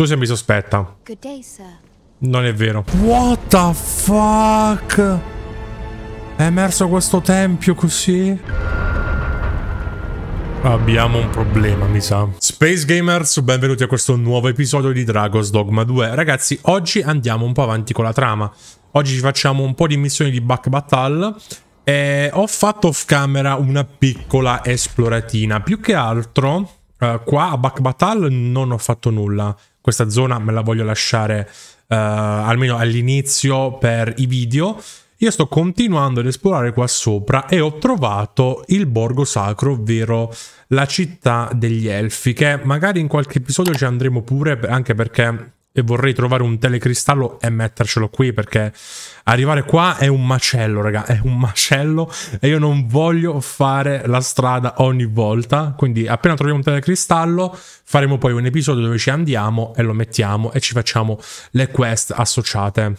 Tu sembri sospetta. Good day, sir. Non è vero. What the fuck? È emerso questo tempio così? Abbiamo un problema, mi sa. Space Gamers, benvenuti a questo nuovo episodio di Dragon's Dogma 2. Ragazzi, oggi andiamo un po' avanti con la trama. Oggi ci facciamo un po' di missioni di Back Battle. E ho fatto off camera una piccola esploratina. Più che altro, uh, qua a Back Battle non ho fatto nulla. Questa zona me la voglio lasciare uh, almeno all'inizio per i video. Io sto continuando ad esplorare qua sopra e ho trovato il borgo sacro, ovvero la città degli elfi, che magari in qualche episodio ci andremo pure, anche perché vorrei trovare un telecristallo e mettercelo qui, perché arrivare qua è un macello, raga, è un macello e io non voglio fare la strada ogni volta, quindi appena troviamo un telecristallo faremo poi un episodio dove ci andiamo e lo mettiamo e ci facciamo le quest associate.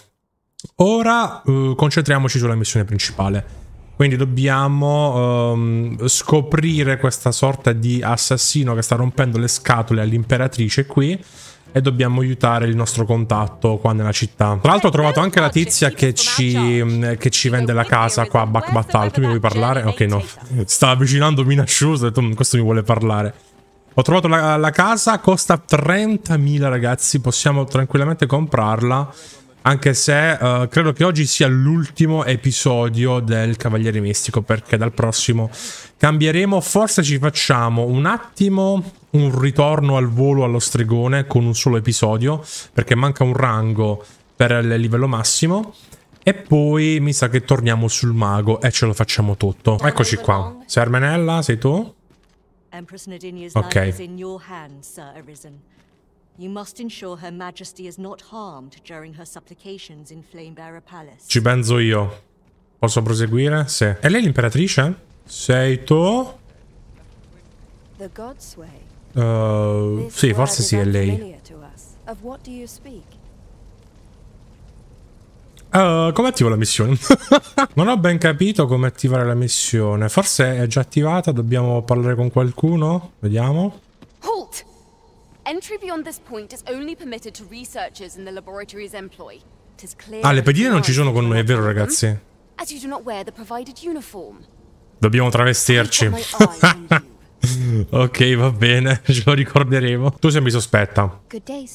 Ora uh, concentriamoci sulla missione principale. Quindi dobbiamo um, scoprire questa sorta di assassino che sta rompendo le scatole all'imperatrice qui e dobbiamo aiutare il nostro contatto qua nella città. Tra l'altro ho trovato anche la tizia che ci, che ci vende la casa qua a Back Battle. Tu mi vuoi parlare? Ok, no. Sta avvicinando Minascius, ho detto mm, questo mi vuole parlare. Ho trovato la, la casa, costa 30.000 ragazzi, possiamo tranquillamente comprarla. Anche se uh, credo che oggi sia l'ultimo episodio del Cavaliere Mistico, perché dal prossimo cambieremo, forse ci facciamo un attimo un ritorno al volo allo stregone con un solo episodio, perché manca un rango per il livello massimo. E poi mi sa che torniamo sul mago e ce lo facciamo tutto. Eccoci qua. Sermenella, sei tu? Ok. Ci penso io. Posso proseguire? Sì. È lei l'imperatrice? Sei tu? The Godsway. Uh, sì, forse sì, è lei. Uh, come attivo la missione? non ho ben capito come attivare la missione. Forse è già attivata, dobbiamo parlare con qualcuno? Vediamo. Halt! Entry beyond this point is only permitted to researchers in the laboratory's employ. Ah, le pedine non ci sono con noi, è vero ragazzi? Dobbiamo travestirci. ok, va bene, ce lo ricorderemo. Tu sembri sospetta. Day,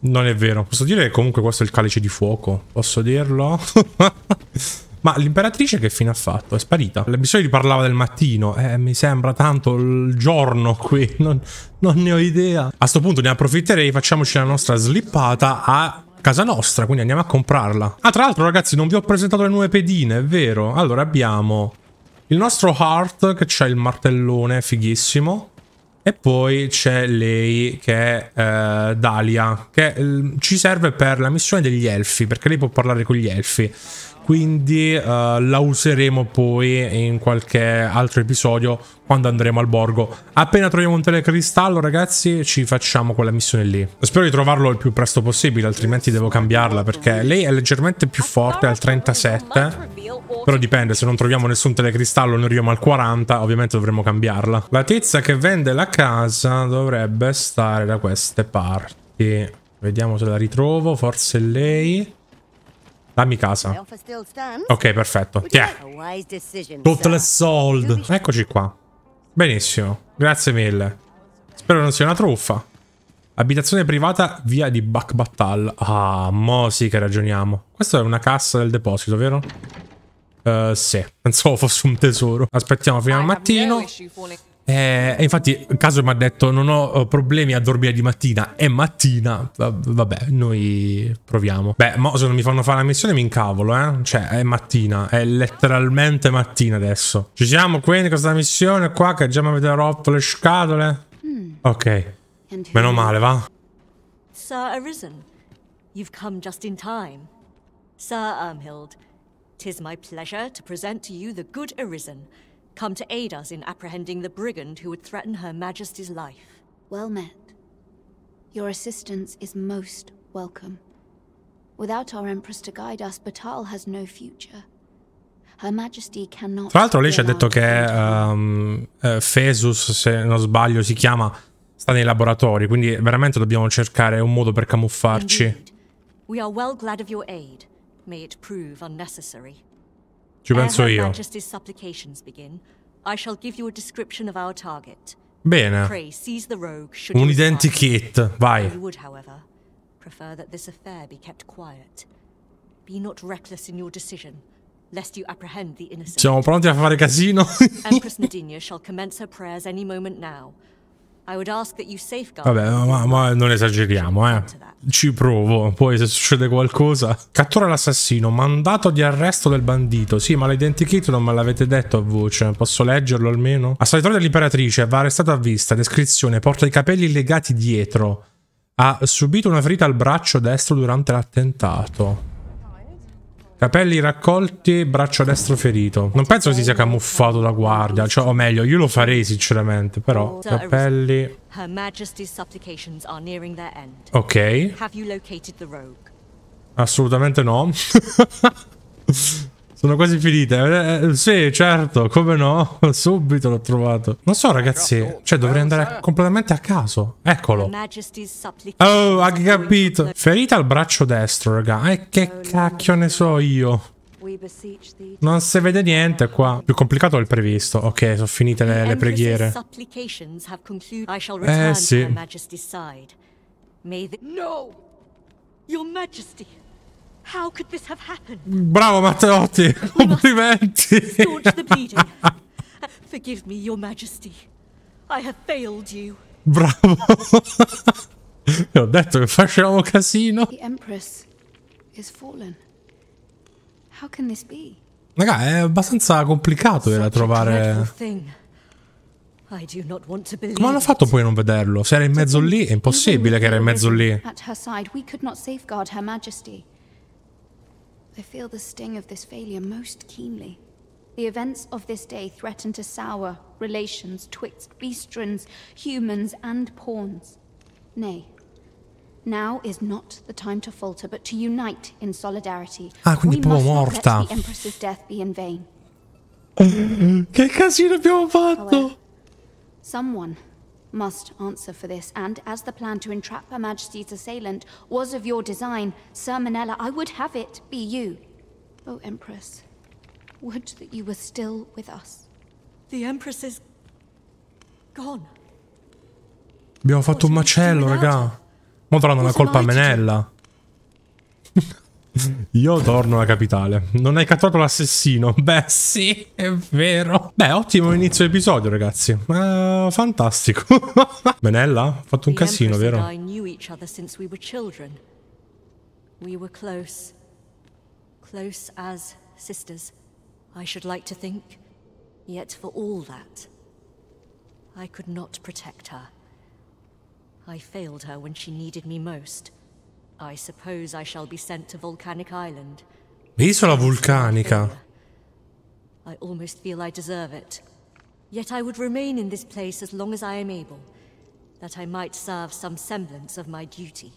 non è vero. Posso dire che comunque questo è il calice di fuoco? Posso dirlo? Ma l'imperatrice che fine ha fatto? È sparita. L'episodio parlava del mattino. Eh, mi sembra tanto il giorno qui. Non, non ne ho idea. A sto punto ne approfitterei. Facciamoci la nostra slippata a casa nostra. Quindi andiamo a comprarla. Ah, tra l'altro, ragazzi, non vi ho presentato le nuove pedine, è vero? Allora, abbiamo il nostro Heart che c'ha il martellone, fighissimo. E poi c'è lei che è eh, Dalia, che eh, ci serve per la missione degli elfi, perché lei può parlare con gli elfi quindi uh, la useremo poi in qualche altro episodio quando andremo al borgo. Appena troviamo un telecristallo, ragazzi, ci facciamo quella missione lì. Spero di trovarlo il più presto possibile, altrimenti devo cambiarla, perché lei è leggermente più forte, al 37, però dipende, se non troviamo nessun telecristallo noi arriviamo al 40, ovviamente dovremo cambiarla. La tizia che vende la casa dovrebbe stare da queste parti. Vediamo se la ritrovo, forse lei... Dammi casa. Ok, perfetto. Tiè. Tutte le sold. Eccoci qua. Benissimo. Grazie mille. Spero non sia una truffa. Abitazione privata, via di Buck Battal. Ah, mo sì che ragioniamo. Questa è una cassa del deposito, vero? Uh, sì, pensavo fosse un tesoro. Aspettiamo fino al mattino. Eh, e infatti Caso mi ha detto non ho eh, problemi a dormire di mattina, è mattina, vabbè noi proviamo. Beh, mo se non mi fanno fare la missione mi incavolo, eh. Cioè è mattina, è letteralmente mattina adesso. Ci siamo quindi questa missione qua che già mi avete rotto le scatole? Hmm. Ok, meno male va. Sir Arisen, you've come just in time. Sir Ermhild, tis my pleasure to present to you the good Arisen come to aid us in apprehending the brigand who would threaten Her Majesty's life. Well met. Your assistance is most welcome. Without our Empress to guide us, Batal has no future. Her Majesty cannot... Tra l'altro lei ci ha detto che um, uh, Fesus, se non sbaglio, si chiama sta nei laboratori, quindi veramente dobbiamo cercare un modo per camuffarci. Indeed. We are well glad of your aid. May it prove unnecessary. Ci penso io. Bene. Un identikit, vai. prefer that this affair be kept quiet. Be not reckless in your decision, lest you apprehend the innocent. Siamo pronti a fare casino? Empress Nadinia shall commence her prayers any moment now. Vabbè, ma, ma non esageriamo, eh. Ci provo, poi se succede qualcosa. Cattura l'assassino, mandato di arresto del bandito. Sì, ma l'identikit non me l'avete detto a voce. Posso leggerlo almeno? Assalitore dell'imperatrice, va arrestato a vista. Descrizione, porta i capelli legati dietro. Ha subito una ferita al braccio destro durante l'attentato. Capelli raccolti, braccio destro ferito. Non penso si sia camuffato da guardia, cioè, o meglio, io lo farei sinceramente, però. Capelli. Ok, assolutamente no. Sono quasi finite. Eh, eh, sì, certo, come no? Subito l'ho trovato. Non so, ragazzi, cioè dovrei andare completamente a caso. Eccolo. Oh, ha capito. to- Ferita al braccio destro, raga. E che cacchio ne so io. Non si vede niente qua. Più complicato del previsto. Ok, sono finite le, le preghiere. return sì. No! Your Majesty! How could this have happened? Bravo Matteotti, complimenti. Staunch the bleeding. Forgive me, Your Majesty. I have failed you. Bravo. Ho detto che facevamo casino. The Empress is fallen. How can this be? Raga, è abbastanza complicato era Such a dreadful trovare... thing. I do not want to believe Come hanno fatto poi a non vederlo? Se era in mezzo lì, è impossibile che era in mezzo lì. At her side, we could not safeguard Her Majesty. I feel the sting of this failure most keenly. The events of this day threaten to sour relations twixt beastrons, humans, and pawns. Nay, now is not the time to falter, but to unite in solidarity. Ah, quindi we proprio must not morta. let the Empress's death be in vain. Che casino abbiamo fatto? Someone must answer for this, and as the plan to entrap Her Majesty's assailant was of your design, Sir Manella, I would have it be you. Oh, Empress, would that you were still with us. The Empress is gone. Abbiamo fatto un macello, raga. Mo daranno la colpa a Menella. Io torno alla capitale. Non hai catturato l'assassino? Beh, sì, è vero. Beh, ottimo inizio episodio, ragazzi. Eh, fantastico. Menella, ha fatto un The casino, vero? we were children. We were close. Close as sisters, I should like to think. Yet for all that, I could not protect her. I failed her when she needed me most. I suppose I shall be sent to Volcanic Island. Isola vulcanica. I almost feel I deserve it. Yet I would remain in this place as long as I am able, that I might serve some semblance of my duty,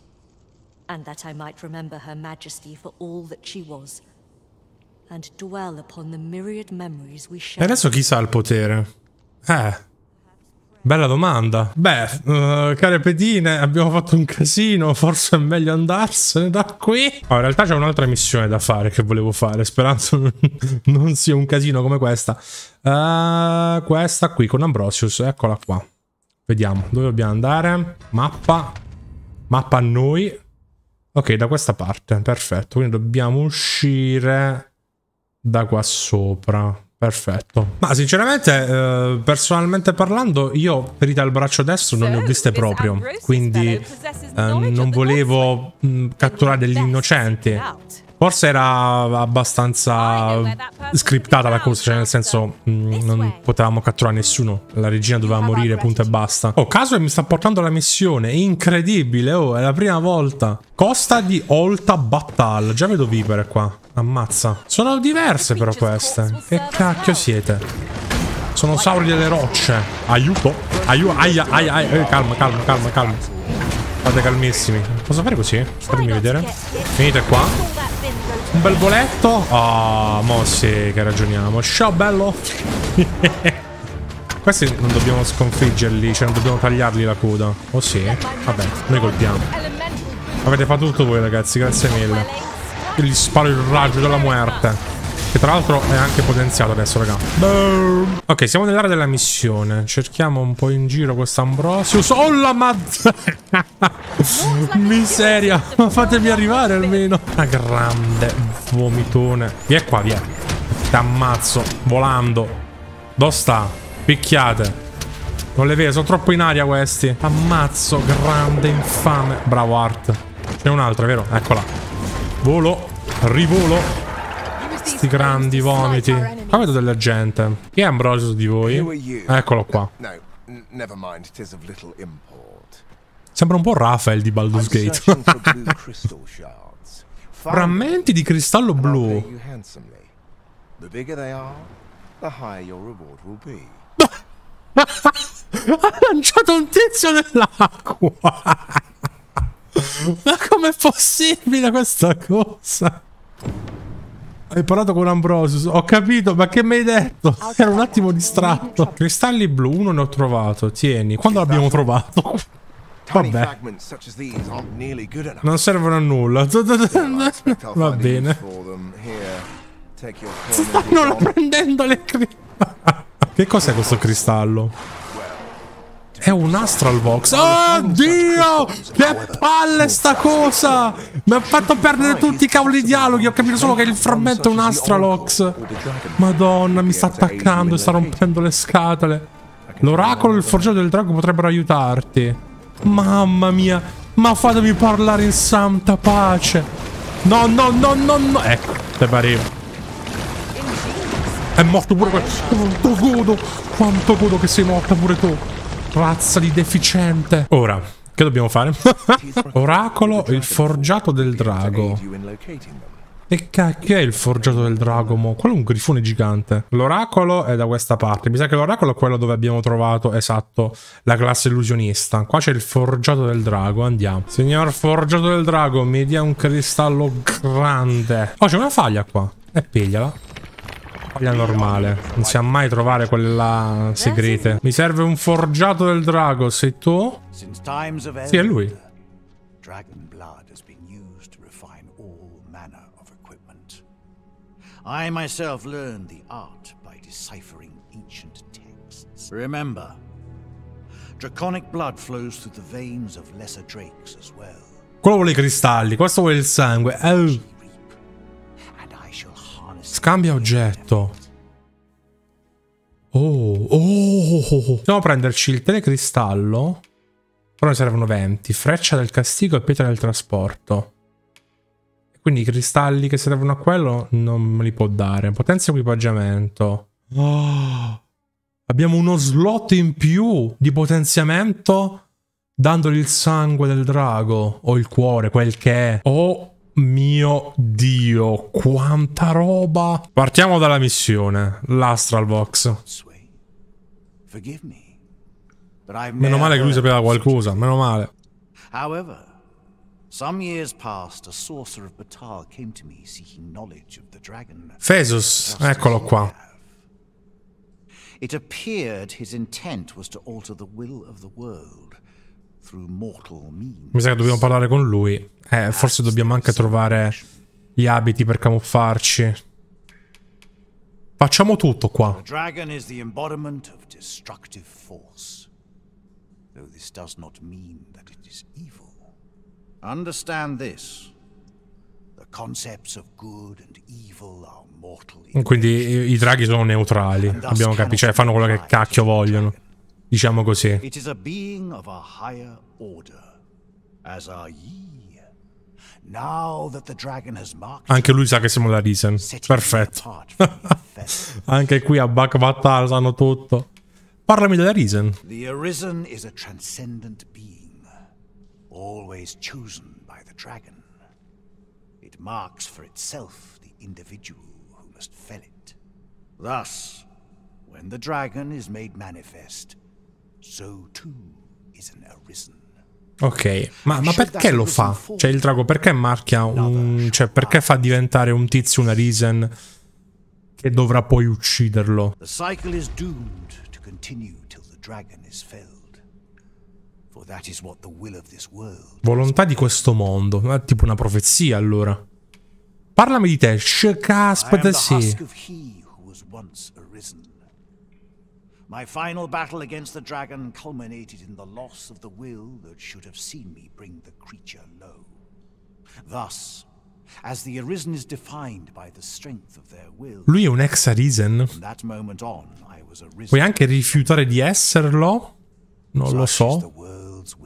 and that I might remember Her Majesty for all that she was, and dwell upon the myriad memories we E shared. adesso chi sa il potere? Eh. Bella domanda. Beh, eh, care pedine, abbiamo fatto un casino, forse è meglio andarsene da qui. Oh, in realtà c'è un'altra missione da fare che volevo fare, sperando non, sia un casino come questa. Eh, questa qui con Ambrosius, eccola qua. Vediamo, dove dobbiamo andare? Mappa. Mappa a noi. Ok, da questa parte, perfetto. Quindi dobbiamo uscire da qua sopra. Perfetto. Ma sinceramente, eh, personalmente parlando, io ferite al braccio destro non ne ho viste proprio. Quindi eh, non volevo mh, catturare degli innocenti. Forse era abbastanza scriptata la cosa, cioè nel senso mh, non potevamo catturare nessuno. La regina doveva morire, punto e basta. Oh, caso che mi sta portando la missione, incredibile, oh, è la prima volta. Costa di Olta Battal, già vedo vipere qua. Ammazza. Sono diverse però queste. Che cacchio siete? Sono sauri delle rocce. Aiuto. Aiuto. Aia, aia, aia. Eh, calma, calma, calma, calma. State calmissimi. Posso fare così? Fatemi vedere. Venite qua. Un bel voletto. Ah, mo sì che ragioniamo. Ciao bello. Questi non dobbiamo sconfiggerli, cioè non dobbiamo tagliargli la coda. Oh sì? Vabbè, noi colpiamo. Avete fatto tutto voi ragazzi, grazie mille. Io gli sparo il raggio della muerte. Che tra l'altro è anche potenziato adesso, raga. Boom. Ok, siamo nell'area della missione. Cerchiamo un po' in giro quest'Ambrosius. Oh la mazza! Miseria! Ma fatemi arrivare almeno. Una grande vomitone. Vieni qua, via. Ti ammazzo. Volando. Dove sta? Picchiate. Non le vedo, sono troppo in aria questi. Ammazzo, grande, infame. Bravo Art. C'è un altro, vero? Eccola. Volo. Rivolo. Sti grandi vomiti. Qua vedo della gente. Chi è Ambrosius di voi? Eccolo qua. Sembra un po' Rafael di Baldur's Gate. Frammenti di cristallo blu. ha lanciato un tizio nell'acqua. Ma com'è possibile questa cosa? Hai parlato con Ambrosius, ho capito, ma che mi hai detto? Ero un attimo distratto. Cristalli blu, uno ne ho trovato, tieni. Quando l'abbiamo trovato? Vabbè. Non servono a nulla. Va bene. Stanno prendendo le cristalli. Che cos'è questo cristallo? È un Astral Box. Oh Dio! Che palle sta cosa! Mi ha fatto perdere tutti i cavoli di dialoghi. Ho capito solo che il frammento è un Astralox. Madonna, mi sta attaccando e sta rompendo le scatole. L'oracolo e il forgiato del drago potrebbero aiutarti. Mamma mia. Ma fatemi parlare in santa pace. No, no, no, no, no. Ecco, te pareva. È morto pure questo. Quanto godo. Quanto godo che sei morta pure tu. Razza di deficiente. Ora, che dobbiamo fare? Oracolo, il forgiato del drago. E cacchio è il forgiato del drago, mo? Quello è un grifone gigante. L'oracolo è da questa parte. Mi sa che l'oracolo è quello dove abbiamo trovato, esatto, la classe illusionista. Qua c'è il forgiato del drago, andiamo. Signor forgiato del drago, mi dia un cristallo grande. Oh, c'è una faglia qua. E pigliala. Faglia normale. Non si sa mai trovare quella segrete. Mi serve un forgiato del drago. Sei tu? Sì, è lui. Dragon blood has been used to refine all manner of equipment. I myself learned the art by deciphering ancient texts. Remember, draconic blood flows through the veins of lesser drakes as well. Quello vuole i cristalli, questo vuole il sangue. Oh. Scambia oggetto. Oh, oh, Dobbiamo prenderci il telecristallo. Però ne servono 20. Freccia del castigo e pietra del trasporto. Quindi i cristalli che servono a quello non me li può dare. Potenza equipaggiamento. Oh, abbiamo uno slot in più di potenziamento dandogli il sangue del drago o il cuore, quel che è. O mio dio, quanta roba! Partiamo dalla missione, l'Astral Box. Meno male che lui sapeva qualcosa, meno male. However, some years past, a sorcerer of Batal came to me seeking knowledge of the dragon. Fesus, eccolo qua. It appeared his intent was to alter the will of the world mi sa che dobbiamo parlare con lui. Eh, forse dobbiamo anche trovare gli abiti per camuffarci. Facciamo tutto qua. The dragon is the embodiment of destructive force. Though this does not mean that it is evil. Understand this. The concepts of good and evil are mortal. Quindi i, i draghi sono neutrali. Abbiamo capito, cioè fanno quello che cacchio vogliono. Diciamo così. It is a being of a higher order, as are ye. Now that the dragon has marked Anche lui sa che siamo la Risen. Perfetto. Anche qui a Bakbatal sanno tutto. Parlami della Risen. The Arisen is a transcendent being, always chosen by the dragon. It marks for itself the individual who must fell it. Thus, when the dragon is made manifest, Ok, ma, ma, perché lo fa? Cioè il drago perché marchia un... cioè perché fa diventare un tizio una Risen che dovrà poi ucciderlo? The cycle is doomed to continue till the dragon is felled. For that is what the will of this world. Volontà di questo mondo. È tipo una profezia allora. Parlami di te, I am the sì. husk of he who was once arisen. My final battle against the dragon culminated in the loss of the will that should have seen me bring the creature low. Thus, as the arisen is defined by the strength of their will, Lui è un ex Arisen. from that moment on I was arisen. Puoi anche rifiutare di esserlo? Non lo Such is the so.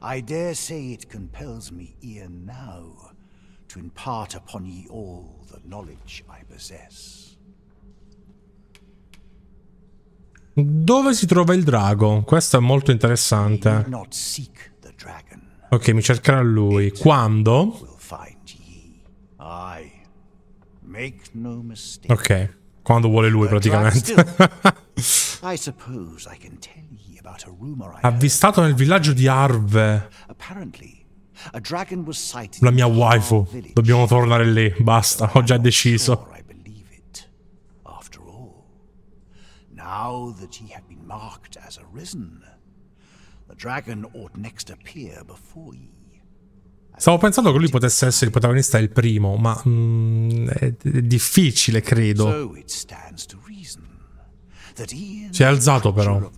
I dare say it compels me e'en now to impart upon ye all the knowledge I possess. Dove si trova il drago? Questo è molto interessante. Ok, mi cercherà lui. Quando? Ok, quando vuole lui praticamente. Avvistato nel villaggio di Arve. La mia waifu. Dobbiamo tornare lì. Basta, ho già deciso. sure I believe it, after all. Now that ye have been marked as arisen, the dragon ought next appear before ye. Stavo pensando che lui potesse essere il protagonista il primo, ma mm, è, è difficile, credo. So it stands to reason that he Si è alzato, però.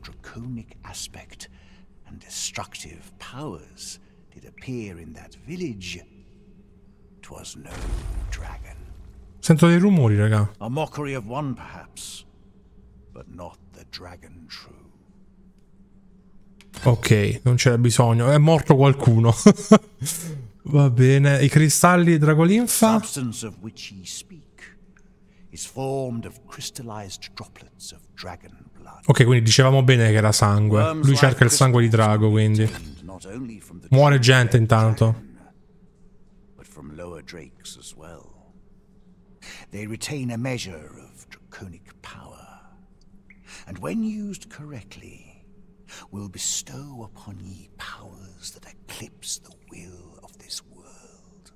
destructive powers did appear in that village. Twas no dragon. Sento dei rumori, raga. A mockery of one, perhaps, but not the dragon true. Ok, non c'era bisogno. È morto qualcuno. Va bene. I cristalli dragolinfa? Substance of which ye speak is formed of crystallized droplets of dragon blood. Ok, quindi dicevamo bene che era sangue. Lui cerca il sangue di drago, quindi. Muore gente intanto. But from lower drakes as well. They retain a measure and when used correctly, will bestow upon ye powers that eclipse the will of this world.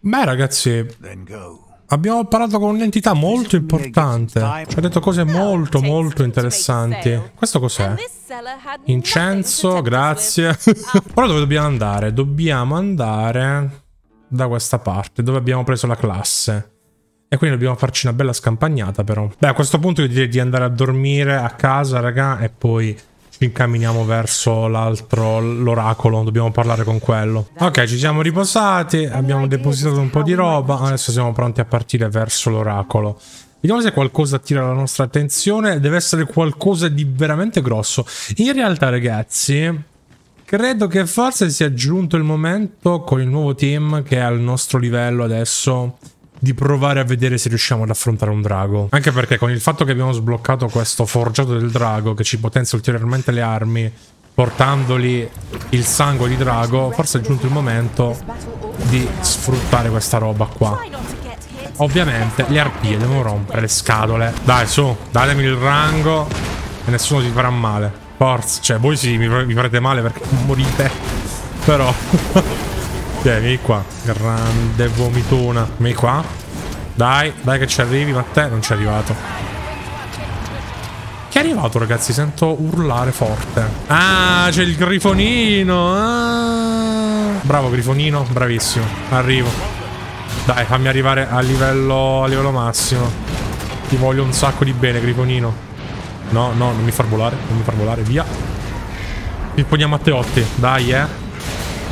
Beh, ragazzi, Then go. abbiamo parlato con un'entità molto importante. Ci ha detto cose molto, molto interessanti. Questo cos'è? Incenso, grazie. Ora dove dobbiamo andare? Dobbiamo andare da questa parte, dove abbiamo preso la classe. E quindi dobbiamo farci una bella scampagnata però. Beh, a questo punto io direi di andare a dormire a casa, raga, e poi ci incamminiamo verso l'altro, l'oracolo. Dobbiamo parlare con quello. Ok, ci siamo riposati, abbiamo depositato un po' di roba, adesso siamo pronti a partire verso l'oracolo. Vediamo se qualcosa attira la nostra attenzione. Deve essere qualcosa di veramente grosso. In realtà, ragazzi, credo che forse sia giunto il momento con il nuovo team che è al nostro livello adesso di provare a vedere se riusciamo ad affrontare un drago. Anche perché con il fatto che abbiamo sbloccato questo forgiato del drago che ci potenzia ulteriormente le armi, portandoli il sangue di drago, forse è giunto il momento di sfruttare questa roba qua. Ovviamente le arpie devono rompere le scatole. Dai, su, datemi il rango e nessuno si farà male. Forza, cioè voi sì, mi, farete male perché morite. Però... Dai, vieni qua. Grande vomitona. Vieni qua. Dai, dai che ci arrivi, ma te non ci è arrivato. Chi è arrivato, ragazzi? Sento urlare forte. Ah, c'è il grifonino. Ah. Bravo, grifonino. Bravissimo. Arrivo. Dai, fammi arrivare a livello, a livello massimo. Ti voglio un sacco di bene, grifonino. No, no, non mi far volare. Non mi far volare, via. Pipponiamo Matteotti. Dai, eh.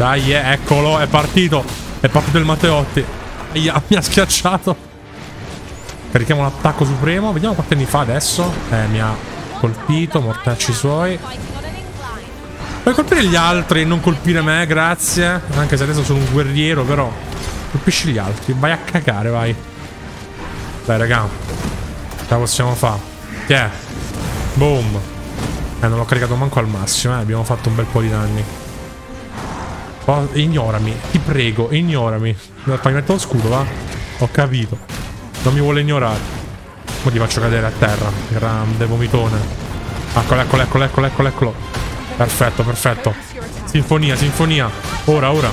Dai, eh, eccolo, è partito. È partito il Matteotti. Aia, mi ha schiacciato. Carichiamo l'attacco supremo. Vediamo quanti anni fa adesso. Eh, mi ha colpito, mortacci suoi. Puoi colpire gli altri e non colpire me, grazie. Anche se adesso sono un guerriero, però. Colpisci gli altri. Vai a cagare, vai. Dai, raga. Ce la possiamo fare. Che è? Boom. Eh, non l'ho caricato manco al massimo, eh. Abbiamo fatto un bel po' di danni. Oh, ignorami, ti prego, ignorami. Fai metto lo scudo, va? Ho capito. Non mi vuole ignorare. Ora ti faccio cadere a terra. Grande vomitone. Eccolo, eccolo, eccolo, eccolo, eccolo, eccolo. Perfetto, perfetto. Sinfonia, sinfonia. Ora, ora.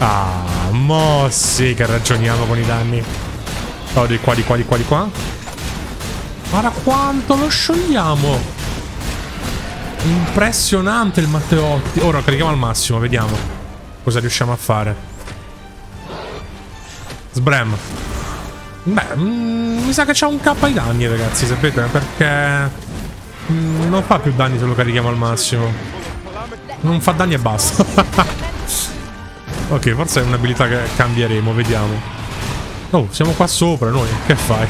Ah, mo sì che ragioniamo con i danni. Oh, di qua, di qua, di qua, di qua. Guarda quanto lo sciogliamo. Impressionante il Matteotti. Ora carichiamo al massimo, vediamo cosa riusciamo a fare. Sbrem. Beh, mm, mi sa che c'ha un K ai danni, ragazzi, sapete? Perché mm, non fa più danni se lo carichiamo al massimo. Non fa danni e basta. ok, forse è un'abilità che cambieremo, vediamo. Oh, siamo qua sopra noi. Che fai?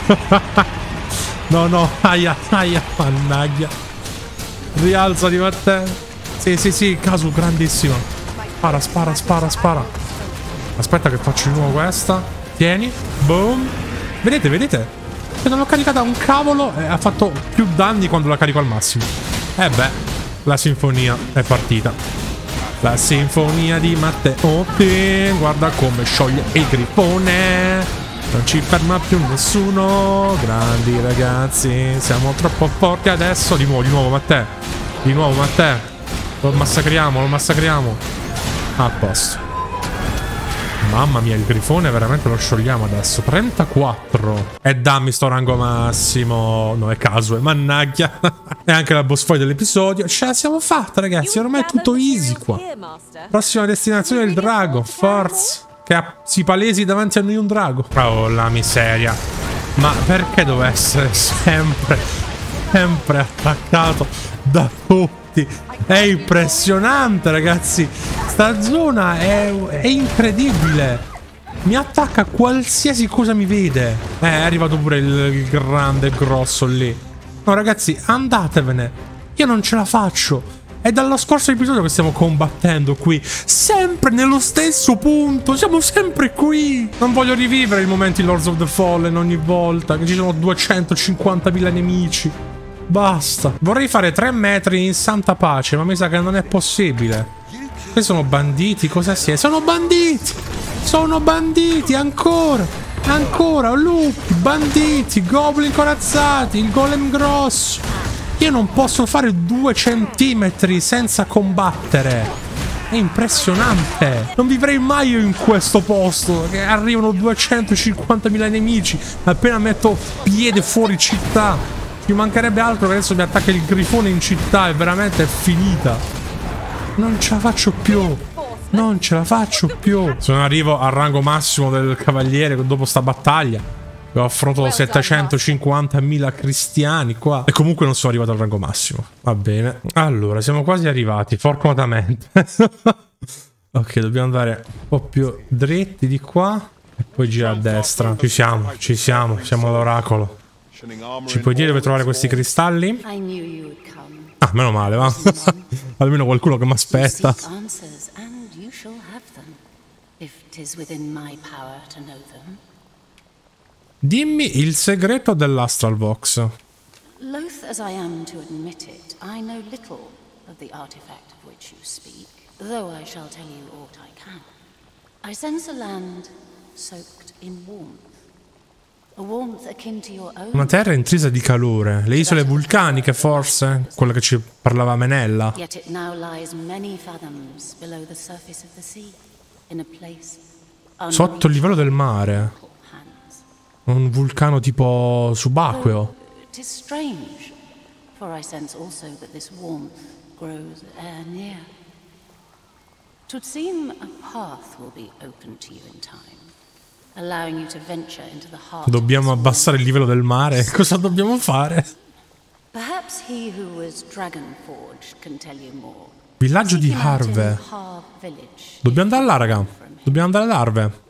no, no, aia, aia, mannaggia. Rialzati, Matteo. Sì, sì, sì, caso grandissimo. Spara, spara, spara, spara. Aspetta che faccio di nuovo questa. Tieni. Boom. Vedete, vedete? Che non l'ho caricata un cavolo e ha fatto più danni quando la carico al massimo. Eh beh, la sinfonia è partita. La sinfonia di Matteotti. Guarda come scioglie il grifone. Non ci ferma più nessuno. Grandi ragazzi. Siamo troppo forti adesso. Di nuovo, di nuovo, Matteo. Di nuovo, Matteo. Lo massacriamo, lo massacriamo. A posto. Mamma mia, il grifone veramente lo sciogliamo adesso. 34. E dammi sto rango massimo. No, è caso, è mannaggia. e anche la boss fight dell'episodio. Ce la siamo fatta, ragazzi. Ormai è tutto easy qua. Prossima destinazione è il drago. Forza che si palesi davanti a noi un drago. Oh, la miseria. Ma perché deve essere sempre, sempre attaccato da tutti? È impressionante, ragazzi. Sta zona è, è incredibile. Mi attacca qualsiasi cosa mi vede. Eh, è arrivato pure il, il grande grosso lì. No, ragazzi, andatevene. Io non ce la faccio. È dallo scorso episodio che stiamo combattendo qui. Sempre nello stesso punto. Siamo sempre qui. Non voglio rivivere i momenti Lords of the Fallen ogni volta. Che ci sono 250.000 nemici. Basta. Vorrei fare 3 metri in santa pace, ma mi sa che non è possibile. Questi sono banditi. Cosa si è? Sono banditi. Sono banditi ancora. Ancora. Lupi, banditi, goblin corazzati, il golem grosso. Io non posso fare due centimetri senza combattere. È impressionante. Non vivrei mai io in questo posto. Che arrivano 250.000 nemici. Appena metto piede fuori città. Ci mancherebbe altro che adesso mi attacca il grifone in città. E veramente è finita. Non ce la faccio più. Non ce la faccio più. Se non arrivo al rango massimo del cavaliere dopo sta battaglia. Ho affrontato 750.000 cristiani qua. E comunque non sono arrivato al rango massimo. Va bene. Allora, siamo quasi arrivati, fortunatamente. ok, dobbiamo andare un po' più dritti di qua. E poi girare a destra. Ci siamo, ci siamo, siamo all'oracolo. Ci puoi dire dove trovare questi cristalli? Ah, meno male, va. Almeno qualcuno che mi aspetta. Dimmi il segreto dell'Astral Vox. Loath as I am to admit it, I know little of the artifact of which you speak, though I shall tell you aught I can. I sense a land soaked in warmth. Una terra intrisa di calore, le isole vulcaniche forse, quella che ci parlava Menella. Sotto il livello del mare. Un vulcano tipo subacqueo. For I sense also that this warmth grows ere near. Twould seem a path will be open to you in time. Dobbiamo abbassare il livello del mare. Cosa dobbiamo fare? Perhaps he who was Dragonforged can tell you more. Villaggio di Harve. Dobbiamo andare là, raga. Dobbiamo andare ad Harve.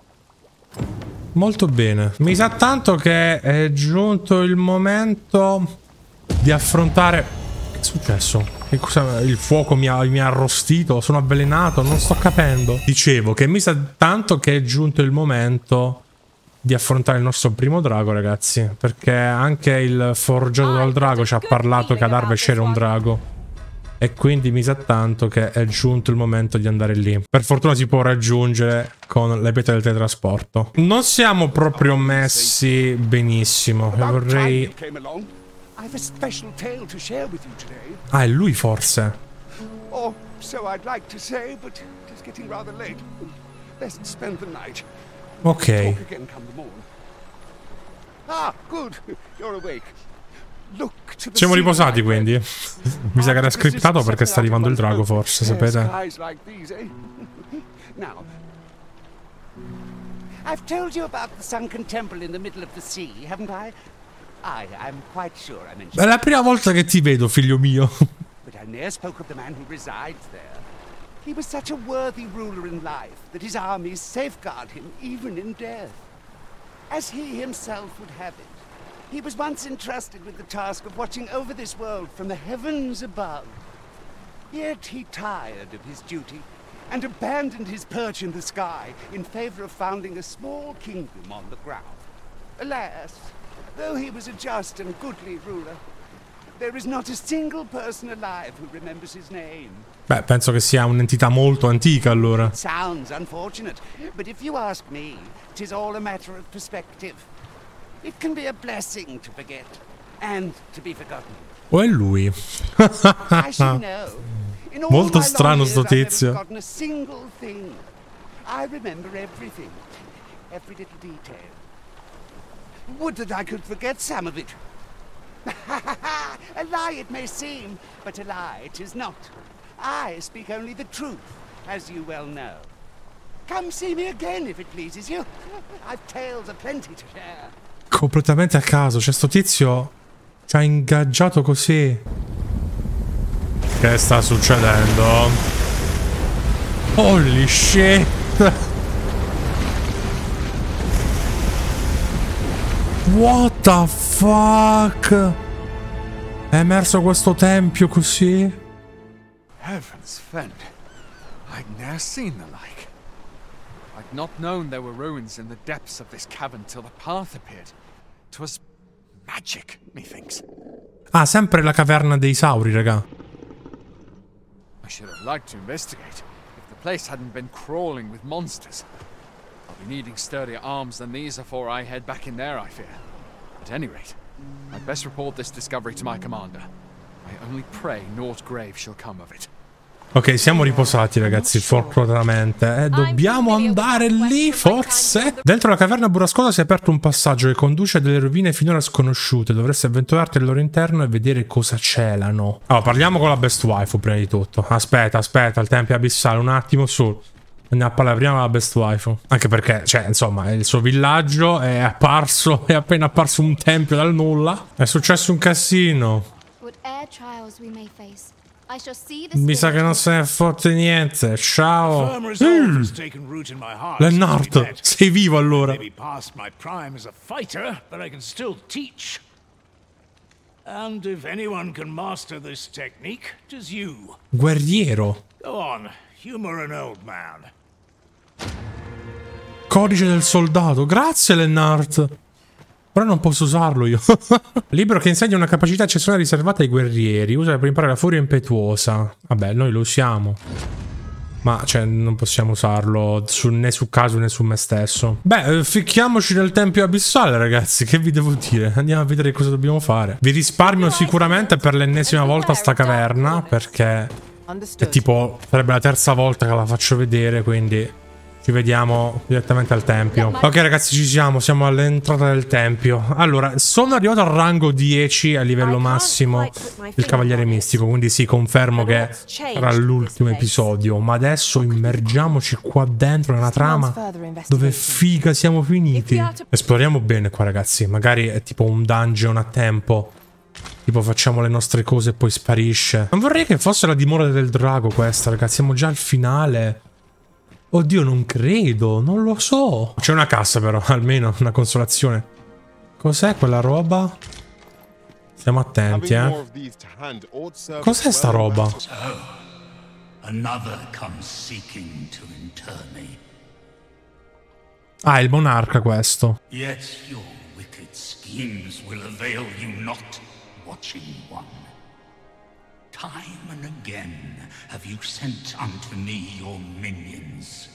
Molto bene. Mi sa tanto che è giunto il momento di affrontare... Che è successo? Che cosa... Il fuoco mi ha, mi ha arrostito? Sono avvelenato? Non sto capendo. Dicevo che mi sa tanto che è giunto il momento di affrontare il nostro primo drago, ragazzi. Perché anche il forgiato dal drago ci ha parlato che ad Arve c'era un drago. E quindi mi sa tanto che è giunto il momento di andare lì. Per fortuna si può raggiungere con le pietre del teletrasporto. Non siamo proprio messi benissimo. E vorrei... Ah, è lui forse. Oh, so I'd like to say, but it is getting rather late. Let's spend the night. Ok. Ah, good. You're awake. Look to the Siamo riposati quindi. Mi sa che era persistent scriptato perché sta arrivando il drago forse, sapete? skies like these, eh? now, I've told you about the sunken temple in the middle of the sea, haven't I? I, I'm quite sure I mentioned È la prima volta che ti vedo, figlio mio. But I ne'er spoke of the man who resides there. He was such a worthy ruler in life that his armies safeguard him even in death. As he himself would have it, he was once entrusted with the task of watching over this world from the heavens above. Yet he tired of his duty and abandoned his perch in the sky in favor of founding a small kingdom on the ground. Alas, though he was a just and goodly ruler, there is not a single person alive who remembers his name. Beh, penso che sia un'entità molto antica allora. Sounds unfortunate, but if you ask me, tis all a matter of perspective. It can be a blessing to forget and to be forgotten. O è lui? Molto strano sto tizio. I remember everything, every little detail. Would that I could forget some of it. a lie it may seem, but a lie it is not. I speak only the truth, as you well know. Come see me again if it pleases you. I've tales aplenty to share. Completamente a caso, c'è sto tizio ci ha ingaggiato così. Che sta succedendo? Holy shit! What the fuck? È emerso questo tempio così? Heavens fend. I'd ne'er seen the like. I'd not known there were ruins in the depths of this cavern till the path appeared. 'Twas magic, methinks. Ah, sempre la caverna dei sauri, raga. I should have liked to investigate if the place hadn't been crawling with monsters. Be needing sturdier arms than these before I head back in there, I fear. At any rate, I'd best report this discovery to my commander. I only pray naught shall come of it. Ok, siamo riposati ragazzi, fortunatamente. Eh, dobbiamo andare lì, forse? Dentro la caverna burrascosa si è aperto un passaggio che conduce a delle rovine finora sconosciute. Dovresti avventurarti al loro interno e vedere cosa celano. Allora, parliamo con la best waifu prima di tutto. Aspetta, aspetta, il tempio abissale, un attimo su. Andiamo a parlare prima la best waifu. Anche perché, cioè, insomma, il suo villaggio è apparso, è appena apparso un tempio dal nulla. È successo un casino. Mi sa che non se ne fotte niente. Ciao. Heart. Lennart, sei vivo allora. Guerriero. Go on, humor an old man. Codice del soldato. Grazie, Lennart. Però non posso usarlo io. Libro che insegna una capacità eccezionale riservata ai guerrieri. Usa per imparare la furia impetuosa. Vabbè, noi lo usiamo. Ma, cioè, non possiamo usarlo su- né su caso né su me stesso. Beh, eh, ficchiamoci nel tempio abissale, ragazzi. Che vi devo dire? Andiamo a vedere cosa dobbiamo fare. Vi risparmio sicuramente per l'ennesima volta sta caverna. Perché è tipo, sarebbe la terza volta che la faccio vedere, quindi ci vediamo direttamente al tempio. Ok ragazzi, ci siamo, siamo all'entrata del tempio. Allora, sono arrivato al rango 10 a livello massimo il Cavaliere Mistico, quindi sì, confermo che era l'ultimo episodio, ma adesso immergiamoci qua dentro nella trama dove figa siamo finiti. Esploriamo bene qua ragazzi, magari è tipo un dungeon a tempo. Tipo facciamo le nostre cose e poi sparisce. Non vorrei che fosse la dimora del drago questa, ragazzi. Siamo già al finale. Oddio, non credo, non lo so. C'è una cassa però, almeno una consolazione. Cos'è quella roba? Stiamo attenti, eh. Cos'è sta roba? Ah, è il monarca questo. Yet your wicked schemes will avail you not, watching one. Time and again have you sent unto me your minions.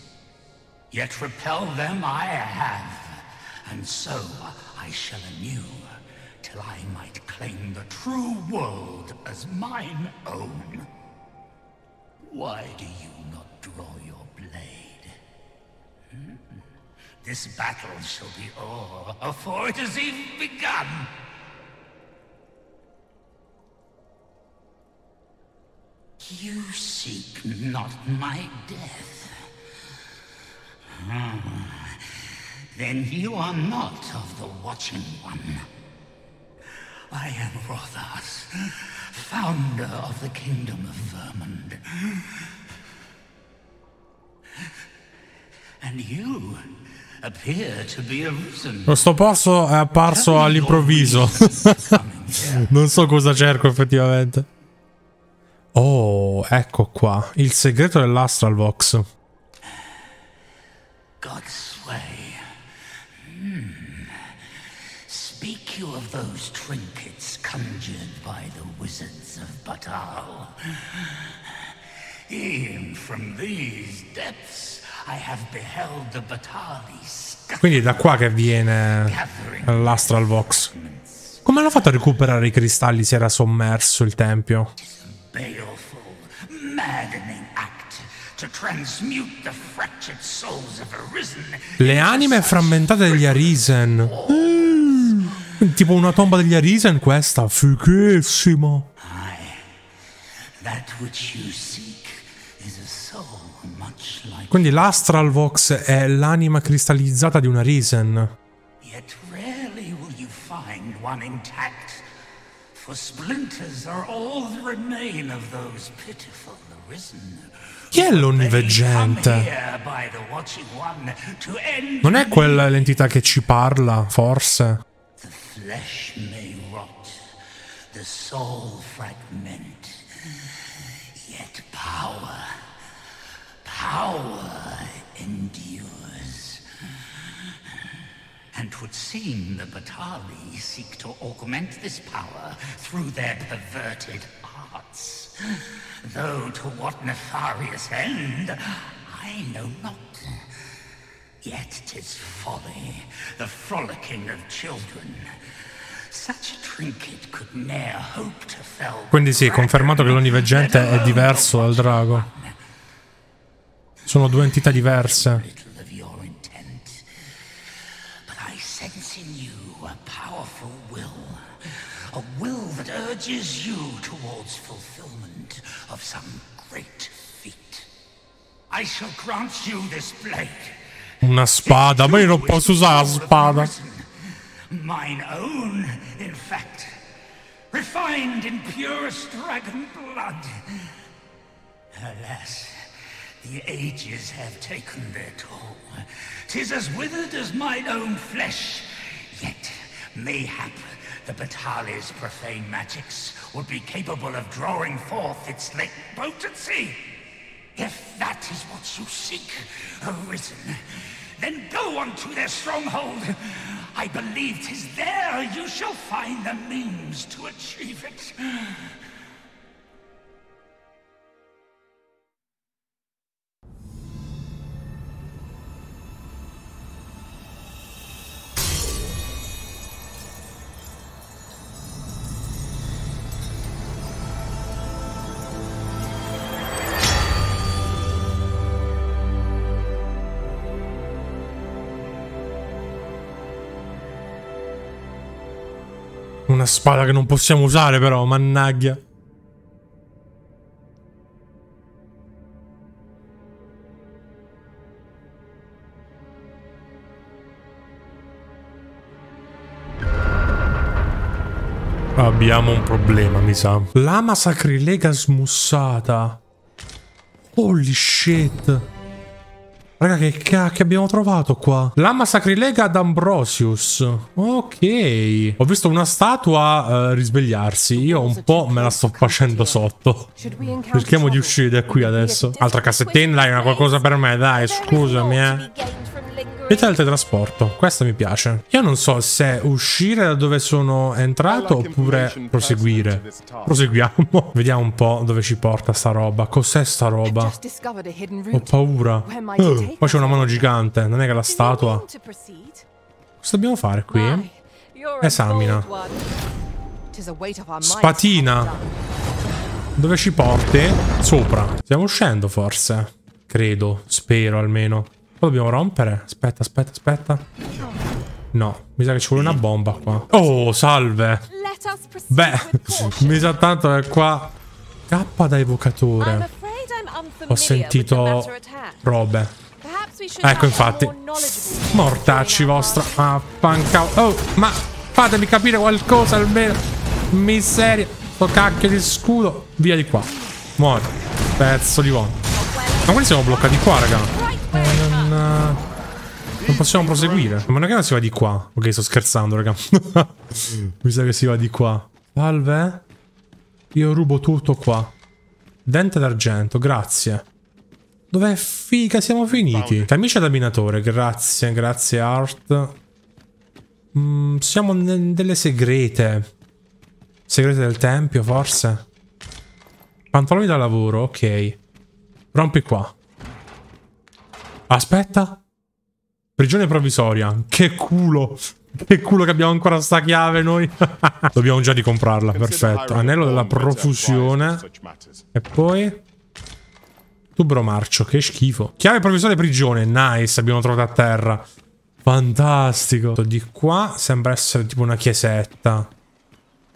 Yet repel them I have, and so I shall anew, till I might claim the true world as mine own. Why do you not draw your blade? Hmm? This battle shall be o'er afore it has even begun. Seek not my death. Ah, then you are not of the Watching One. I am Rothas, founder of the Kingdom of Vermund. And you appear to be arisen. Questo posto è apparso all'improvviso. non so cosa cerco effettivamente. Oh, ecco qua. Il segreto dell'Astralvox. God's way. Hmm. Speak you of those trinkets conjured by the wizards of Batal. E'en from these depths I have beheld the Batali Quindi da qua che viene l'Astralvox. Come hanno fatto a recuperare i cristalli se era sommerso il tempio? Baleful, maddening act to transmute the fractured souls of Arisen Le anime frammentate degli Arisen. Mm. Tipo una tomba degli Arisen questa. Fighissimo. That which you seek is a soul much like Quindi l'Astralvox è l'anima cristallizzata di una Arisen. Yet rarely will you find one intact, for splinters are all that remain of those pitiful arisen. Chi è l'onniveggente? Non è quella l'entità che ci parla, forse? the flesh may rot, the soul fragment, yet power, power endures. And 'twould seem the Batali seek to augment this power through their perverted arts. Though to what nefarious end, I know not. Yet 'tis folly, the frolicking of children. Such a trinket could ne'er hope to fell. Quindi sì, confermato che l'onniveggente è diverso dal drago. Sono due entità diverse. I sense in you a powerful will. A will that urges you towards fulfillment of some great feat. I shall grant you this blade. Una spada, ma io non posso usare la spada. Mine own, in fact. Refined in purest dragon blood. Alas, the ages have taken their toll. Tis as withered as mine own flesh. Yet, mayhap, the Batali's profane magics would be capable of drawing forth its late potency. If that is what you seek, Arisen, then go unto their stronghold. I believe 'tis there you shall find the means to achieve it. Una spada che non possiamo usare però, mannaggia. Abbiamo un problema, mi sa. Lama sacrilega smussata. Holy shit. Raga, che cacchio abbiamo trovato qua? Lama sacrilega ad Ambrosius. Ok. Ho visto una statua eh, risvegliarsi. Io un po' me la sto facendo sotto. Cerchiamo di uscire da qui adesso. Altra cassettina, dai, una qualcosa per me, dai, scusami, eh. Vita del teletrasporto, questa mi piace. Io non so se uscire da dove sono entrato oppure proseguire. Proseguiamo. Vediamo un po' dove ci porta sta roba. Cos'è sta roba? Ho paura. Eh, poi c'è una mano gigante, non è che la statua. Cosa dobbiamo fare qui? Esamina. Spatina. Dove ci porti? Sopra. Stiamo uscendo forse. Credo, spero almeno. Lo dobbiamo rompere? Aspetta, aspetta, aspetta. No, mi sa che ci vuole una bomba qua. Oh, salve. Beh, mi sa tanto che qua... K da evocatore. Ho sentito robe. Ecco infatti. Mortacci vostra. Ah, pancao. Oh, ma fatemi capire qualcosa almeno. Miseria. Sto cacchio di scudo. Via di qua. Muori. Pezzo di uomo. Ma quelli siamo bloccati qua, raga. Non... Non possiamo proseguire. Ma non è che non si va di qua. Ok, sto scherzando, raga. Mi sa che si va di qua. Salve. Io rubo tutto qua. Dente d'argento, grazie. Dov'è figa? Siamo finiti. Camicia da minatore, grazie, grazie Art. Mm, siamo nelle segrete. Segrete del tempio, forse? Pantaloni da lavoro, ok. Rompi qua. Aspetta. Prigione provvisoria. Che culo. Che culo che abbiamo ancora sta chiave noi. Dobbiamo già di comprarla, perfetto. Anello della profusione. E poi... Tubro marcio, che schifo. Chiave provvisoria prigione, nice, abbiamo trovato a terra. Fantastico. Di qua sembra essere tipo una chiesetta.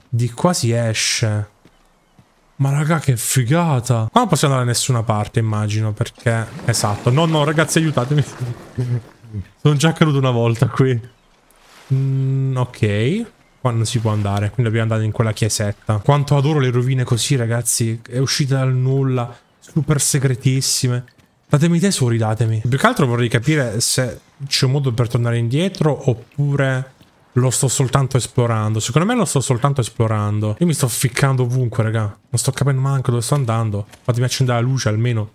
Di qua si esce. Ma raga, che figata. Qua non possiamo andare da nessuna parte, immagino, perché... Esatto. No, no, ragazzi, aiutatemi. Sono già caduto una volta qui. Mm, ok. Qua non si può andare, quindi dobbiamo andare in quella chiesetta. Quanto adoro le rovine così, ragazzi. È uscita dal nulla. Super segretissime. Datemi i tesori, datemi. Più che altro vorrei capire se c'è un modo per tornare indietro oppure lo sto soltanto esplorando. Secondo me lo sto soltanto esplorando. Io mi sto ficcando ovunque, raga. Non sto capendo manco dove sto andando. Fatemi accendere la luce almeno.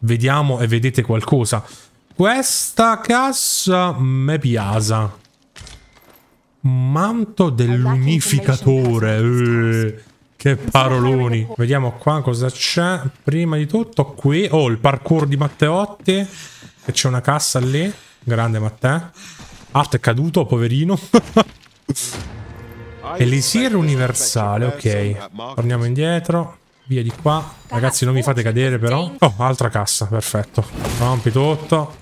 Vediamo e vedete qualcosa. Questa cassa me piasa. Manto dell'unificatore. Eh, che paroloni. Vediamo qua cosa c'è. Prima di tutto qui. Oh, il parkour di Matteotti. Che c'è una cassa lì. Grande Matteo. Art è caduto, poverino. Elisir universale, ok. Torniamo indietro. Via di qua. Ragazzi, non mi fate cadere però. Oh, altra cassa, perfetto. Rompi tutto.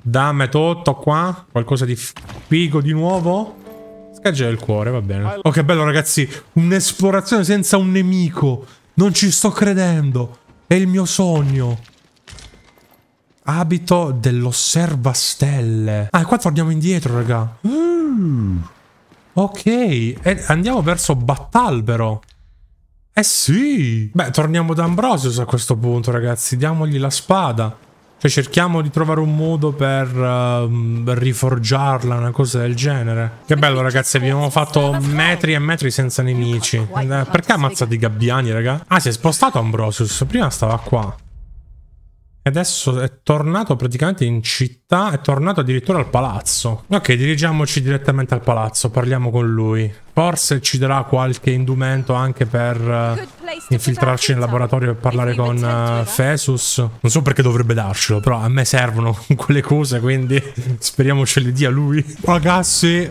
Dammi tutto qua. Qualcosa di figo di nuovo. Scaggia il cuore, va bene. Oh, che bello, ragazzi. Un'esplorazione senza un nemico. Non ci sto credendo. È il mio sogno. Abito dell'osservastelle. Ah, qua torniamo indietro, raga. Mm. Ok. E andiamo verso Battalbero. Eh sì. Beh, torniamo da Ambrosius a questo punto, ragazzi. Diamogli la spada. Cioè, cerchiamo di trovare un modo per uh, riforgiarla, una cosa del genere. Che bello, ragazzi. Abbiamo fatto metri e metri senza nemici. Eh, perché ha ammazzato i gabbiani, raga? Ah, si è spostato Ambrosius. Prima stava qua. E adesso è tornato praticamente in città, è tornato addirittura al palazzo. Ok, dirigiamoci direttamente al palazzo, parliamo con lui. Forse ci darà qualche indumento anche per uh, infiltrarci nel laboratorio e parlare con uh, Fesus. Non so perché dovrebbe darcelo, però a me servono quelle cose, quindi speriamo ce le dia lui. Ragazzi,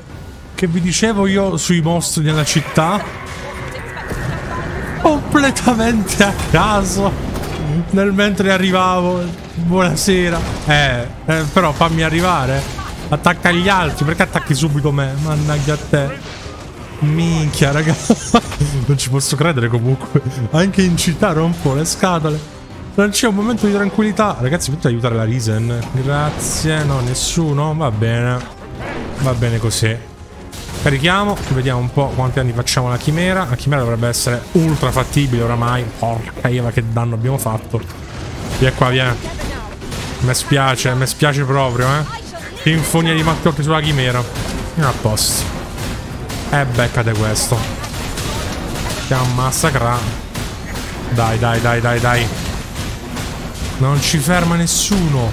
che vi dicevo io sui mostri nella città? Completamente a caso nel mentre arrivavo. Buonasera. Eh, eh, però fammi arrivare. Attacca gli altri. Perché attacchi subito me? Mannaggia a te. Minchia, raga. non ci posso credere comunque. Anche in città rompo le scatole. Non c'è un momento di tranquillità. Ragazzi, potete aiutare la Risen? Grazie. No, nessuno. Va bene. Va bene così. Carichiamo, vediamo un po' quanti anni facciamo la chimera. La chimera dovrebbe essere ultra fattibile oramai. Porca Eva, che danno abbiamo fatto. Via qua, via. Mi spiace, mi spiace proprio, eh. Sinfonia di Mattotti sulla chimera. Non a posto. E beccate questo. Ti ammassacra. Dai, dai, dai, dai, dai. Non ci ferma nessuno.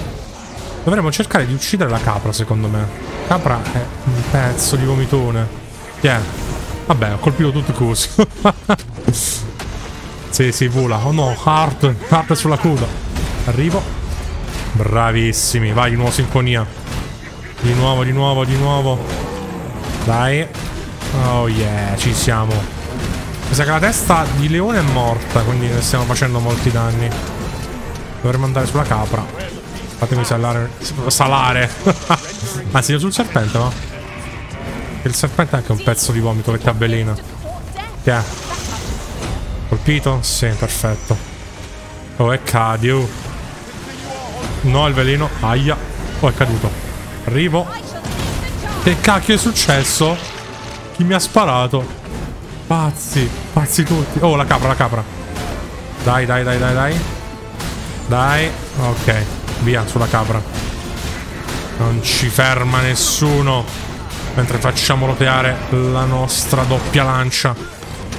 Dovremmo cercare di uccidere la capra, secondo me capra è un pezzo di vomitone. Yeah. Vabbè, ho colpito tutti così. sì, sì, vola. Oh no, Hart. Hart sulla coda. Arrivo. Bravissimi. Vai, di nuovo sinfonia. Di nuovo, di nuovo, di nuovo. Dai. Oh yeah, ci siamo. Mi sa che la testa di leone è morta, quindi ne stiamo facendo molti danni. Dovremmo andare sulla capra. Fatemi salare. Salare. Anzi, io sul serpente, no? Il serpente è anche un pezzo di vomito ti avvelena. Che è? Colpito? Sì, perfetto. Oh, è cadi, oh. No, il veleno. Aia. Oh, è caduto. Arrivo. Che cacchio è successo? Chi mi ha sparato? Pazzi. Pazzi tutti. Oh, la capra, la capra. Dai, dai, dai, dai, dai. Dai. Ok. Via, sulla capra. Non ci ferma nessuno. Mentre facciamo roteare la nostra doppia lancia.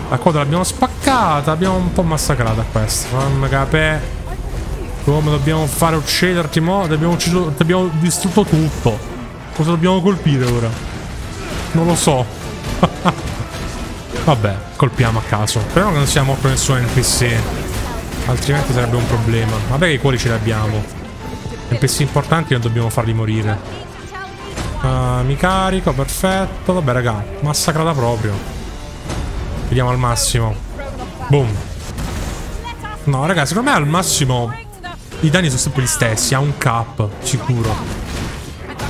La coda l'abbiamo spaccata. Abbiamo un po' massacrata questa. Fammi capire. Come dobbiamo fare ucciderti mo? Ti abbiamo ucciso. Ti abbiamo distrutto tutto. Cosa dobbiamo colpire ora? Non lo so. Vabbè, colpiamo a caso. Che non sia morto nessuno NPC. Altrimenti sarebbe un problema. Vabbè che i cuori ce li abbiamo. NPC importanti non dobbiamo farli morire. Uh, mi carico, perfetto. Vabbè, raga, massacrata proprio. Vediamo al massimo. Boom. No, raga, secondo me al massimo i danni sono sempre gli stessi. Ha un cap, sicuro.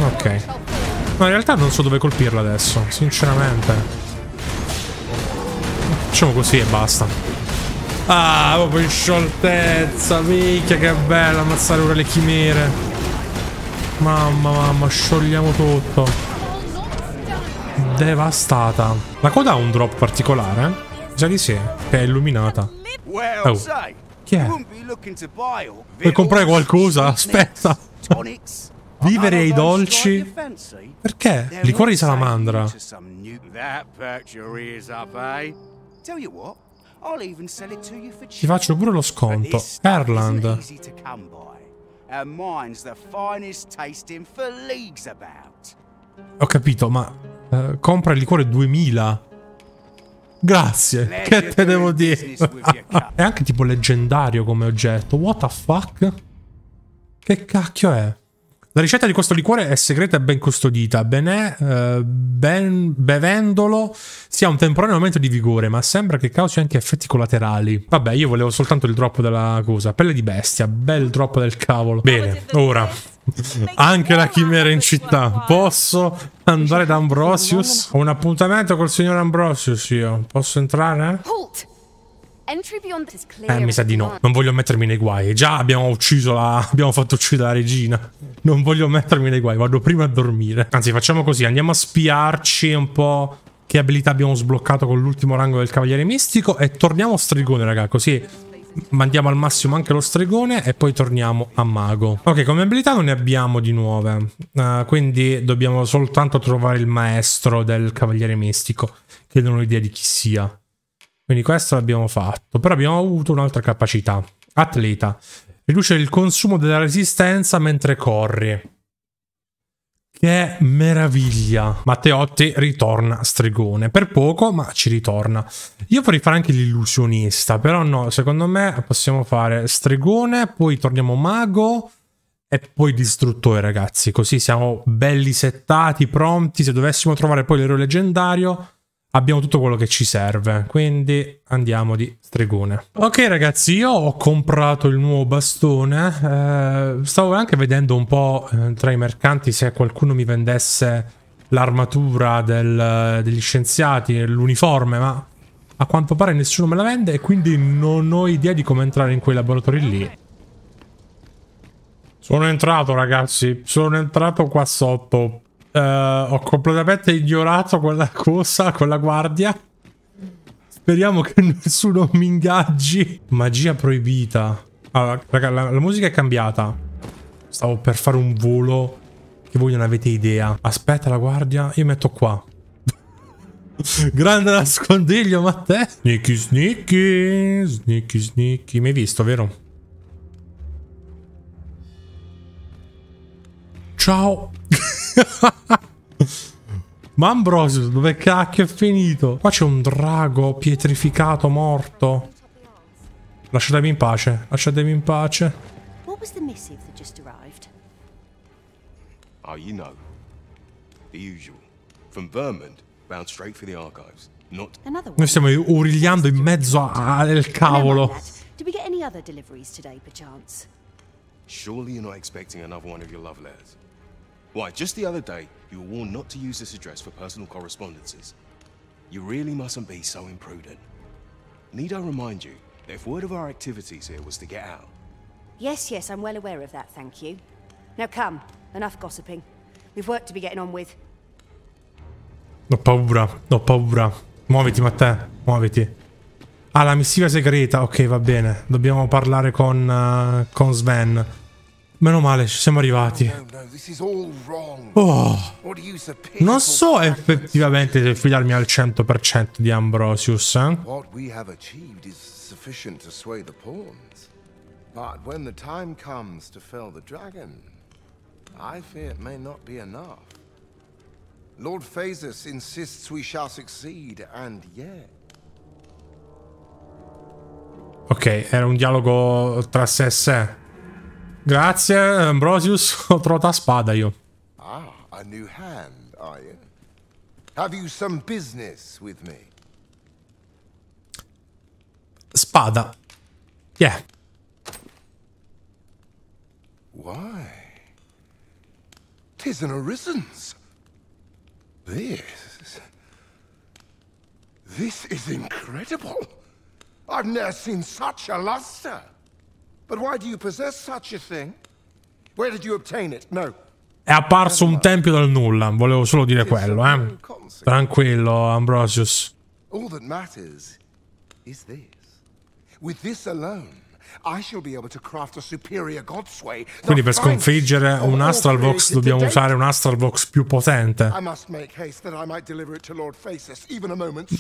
Ok. No, in realtà non so dove colpirla adesso, sinceramente. Facciamo così e basta. Ah, proprio in scioltezza. Minchia, che bella ammazzare ora le chimere. Mamma, mamma, sciogliamo tutto. Devastata. La coda ha un drop particolare? Già di sì, che è illuminata. Oh. Chi è? Vuoi comprare qualcosa? Aspetta. Vivere ai dolci? Perché? Liquore di salamandra. Ti faccio pure lo sconto. Erland. Ho capito, ma uh, compra il liquore 2000. Grazie, che te devo dire? è anche tipo leggendario come oggetto. What the fuck? Che cacchio è? La ricetta di questo liquore è segreta e ben custodita. Benè, eh, ben, bevendolo si ha un temporaneo aumento di vigore, ma sembra che causi anche effetti collaterali. Vabbè, io volevo soltanto il drop della cosa. Pelle di bestia, bel drop del cavolo. Bene, ora. Anche la chimera in città. Posso andare da Ambrosius? Ho un appuntamento col signor Ambrosius io. Posso entrare? Halt! Eh, mi sa di no. Non voglio mettermi nei guai. Già abbiamo ucciso la... Abbiamo fatto uccidere la regina. Non voglio mettermi nei guai. Vado prima a dormire. Anzi, facciamo così. Andiamo a spiarci un po' che abilità abbiamo sbloccato con l'ultimo rango del Cavaliere Mistico e torniamo a Stregone, raga. Così mandiamo al massimo anche lo stregone e poi torniamo a mago. Ok, come abilità non ne abbiamo di nuove, uh, quindi dobbiamo soltanto trovare il maestro del cavaliere mistico, che non ho idea di chi sia. Quindi questo l'abbiamo fatto, però abbiamo avuto un'altra capacità. Atleta. Riduce il consumo della resistenza mentre corri. Che meraviglia. Matteotti ritorna stregone. Per poco, ma ci ritorna. Io vorrei fare anche l'illusionista, però no, secondo me possiamo fare stregone, poi torniamo mago e poi distruttore, ragazzi. Così siamo belli settati, pronti. Se dovessimo trovare poi l'eroe leggendario, abbiamo tutto quello che ci serve. Quindi andiamo di stregone. Ok ragazzi, io ho comprato il nuovo bastone. Eh, stavo anche vedendo un po' eh, tra i mercanti se qualcuno mi vendesse l'armatura degli scienziati, l'uniforme, ma a quanto pare nessuno me la vende e quindi non ho idea di come entrare in quei laboratori lì. Sono entrato ragazzi, sono entrato qua sotto. Uh, ho completamente ignorato quella cosa, quella guardia. Speriamo che nessuno mi ingaggi. Magia proibita. Allora, raga, la, la musica è cambiata. Stavo per fare un volo che voi non avete idea. Aspetta la guardia, io metto qua. Grande nascondiglio, ma te? Sneaky, sneaky, sneaky, sneaky. Mi hai visto, vero? Ciao. Ma Ambrosio, dove cacchio è finito? Qua c'è un drago pietrificato, morto. Lasciatemi in pace, lasciatemi in pace. What was the missive that just arrived? Oh, you know. The usual. From Vermont, bound straight for the archives. Not... Noi stiamo urigliando in mezzo al cavolo. Did we get any other deliveries today, perchance? Surely you're not expecting another one of your love letters. Why, just the other day, you were warned not to use this address for personal correspondences. You really mustn't be so imprudent. Need I remind you that if word of our activities here was to get out, Yes, yes, I'm well aware of that, thank you. Now come, enough gossiping. We've work to be getting on with. Ho paura, ho paura. Muoviti, Matteo, muoviti. Ah, la missiva segreta. Ok, va bene. Dobbiamo parlare con, uh, con Sven. Meno male, ci siamo arrivati. Oh, non so effettivamente se fidarmi al 100% di Ambrosius. Eh? But when the time comes to fell the dragon, I fear it may not be enough. Lord Phasus insists we shall succeed, and yet... Ok, era un dialogo tra sé e sé. Grazie, Ambrosius. Ho trovato la spada io. Ah, a new hand, are you? Have you some business with me? Spada. Yeah. Why? Tis an Arisen's. This... This is incredible. I've never seen such a luster. But why do you possess such a thing? Where did you obtain it? No. È apparso un tempio dal nulla, volevo solo dire quello, eh. Tranquillo, Ambrosius. All that matters is this. With this alone, quindi per sconfiggere un Astralvox dobbiamo usare un Astralvox più potente.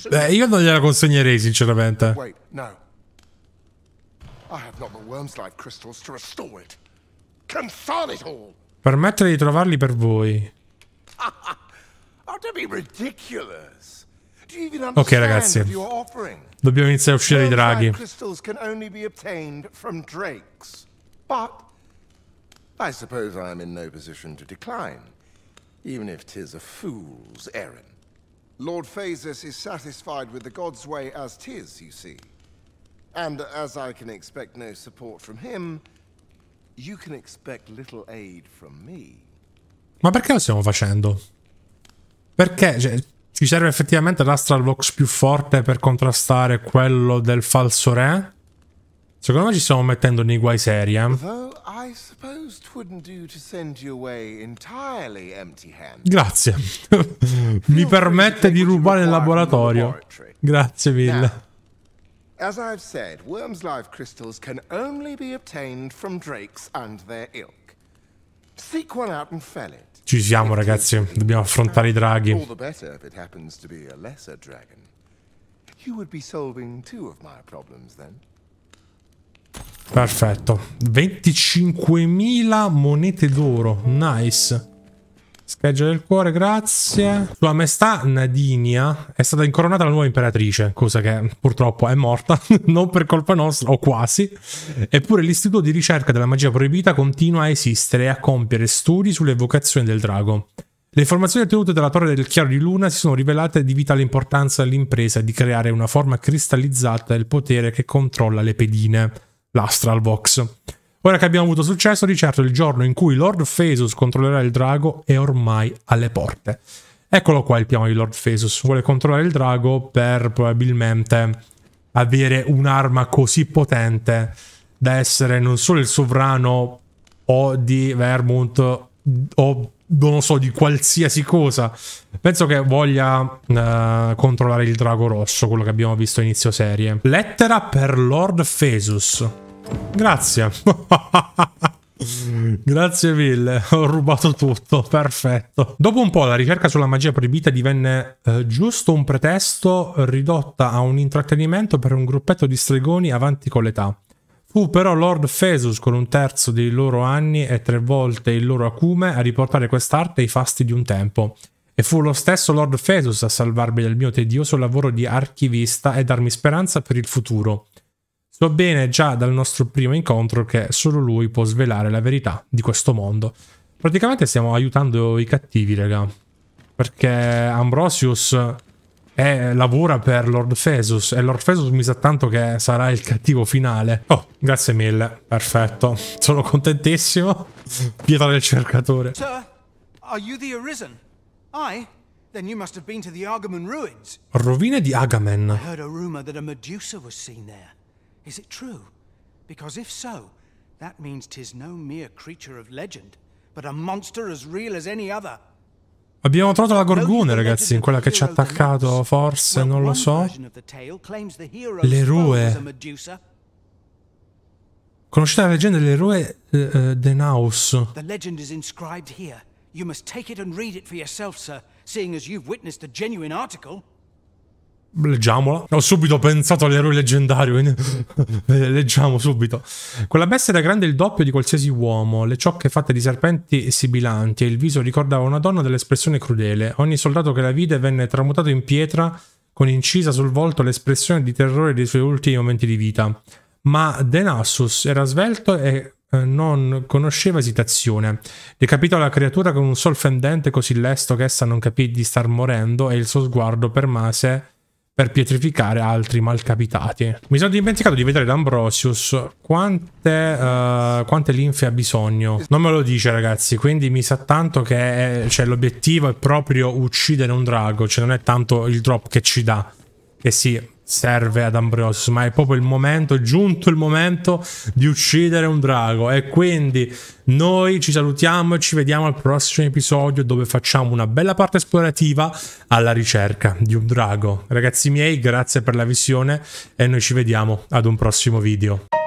Beh, io non gliela consegnerei sinceramente. Permettere di trovarli per voi. Ok ragazzi, dobbiamo iniziare a uscire i draghi. The crystals can only be obtained from drakes. But I suppose I'm in no position to decline, even if 'tis a fool's errand. Lord Phasus is satisfied with the God's way as 'tis, you see. And as I can expect no support from him, you can expect little aid from me. Ma perché lo stiamo facendo? Perché? Cioè, Ci serve effettivamente l'Astral Vox più forte per contrastare quello del falso re? Secondo me ci stiamo mettendo nei guai seri, eh? Grazie. Mi permette di rubare il laboratorio. Grazie mille. As I've said, Worm's Life crystals can only be obtained from drakes and their ilk. Seek one out and fell it. Ci siamo ragazzi, dobbiamo affrontare i draghi. Perfetto. 25.000 monete d'oro. Nice. Scheggia del cuore, grazie. Sua maestà Nadinia è stata incoronata la nuova imperatrice, cosa che purtroppo è morta, non per colpa nostra, o quasi. Eppure l'istituto di ricerca della magia proibita continua a esistere e a compiere studi sulle vocazioni del drago. Le informazioni ottenute dalla torre del chiaro di luna si sono rivelate di vitale importanza all'impresa di creare una forma cristallizzata del potere che controlla le pedine, l'Astral Vox. Ora che abbiamo avuto successo, di certo il giorno in cui Lord Phasus controllerà il drago è ormai alle porte. Eccolo qua il piano di Lord Phasus. Vuole controllare il drago per probabilmente avere un'arma così potente da essere non solo il sovrano o di Vermont o non so di qualsiasi cosa. Penso che voglia uh, controllare il drago rosso, quello che abbiamo visto inizio serie. Lettera per Lord Phasus. Grazie. Grazie mille, ho rubato tutto, perfetto. Dopo un po' la ricerca sulla magia proibita divenne eh, giusto un pretesto ridotta a un intrattenimento per un gruppetto di stregoni avanti con l'età. Fu però Lord Phasus con un terzo dei loro anni e tre volte il loro acume a riportare quest'arte ai fasti di un tempo. E fu lo stesso Lord Phasus a salvarmi dal mio tedioso lavoro di archivista e darmi speranza per il futuro. So bene già dal nostro primo incontro che solo lui può svelare la verità di questo mondo. Praticamente stiamo aiutando i cattivi, raga. Perché Ambrosius è, lavora per Lord Phasus e Lord Phasus mi sa tanto che sarà il cattivo finale. Oh, grazie mille. Perfetto. Sono contentissimo. Pietra del cercatore. Sir, are you the Arisen? I? Then you must have been to the Agamemn ruins. Rovine di Agamemn. I heard a rumor that a Medusa was seen there. Is it true? Because if so, That means tis no mere creature of legend, but a monster as real as any other. Abbiamo trovato la Gorgone, ragazzi, in quella che ci ha attaccato, forse, non lo so. L'eroe. Conoscete la leggenda dell'eroe uh, Denaus? The legend is inscribed here. You must take it and read it for yourself, sir, seeing as you've witnessed a genuine article. Leggiamola. Ho subito pensato all'eroe leggendario. Leggiamo subito. Quella bestia era grande il doppio di qualsiasi uomo. Le ciocche fatte di serpenti sibilanti e il viso ricordava una donna dell'espressione crudele. Ogni soldato che la vide venne tramutato in pietra con incisa sul volto l'espressione di terrore dei suoi ultimi momenti di vita. Ma Denassus era svelto e eh, non conosceva esitazione. Decapitò la creatura con un sol fendente così lesto che essa non capì di star morendo e il suo sguardo permase per pietrificare altri malcapitati. Mi sono dimenticato di vedere D'Ambrosius quante, uh, quante linfe ha bisogno. Non me lo dice ragazzi, quindi mi sa tanto che cioè, l'obiettivo è proprio uccidere un drago, cioè non è tanto il drop che ci dà. Che sì, serve ad Ambrosius, ma è proprio il momento, è giunto il momento di uccidere un drago e quindi noi ci salutiamo e ci vediamo al prossimo episodio dove facciamo una bella parte esplorativa alla ricerca di un drago. Ragazzi miei, grazie per la visione e noi ci vediamo ad un prossimo video.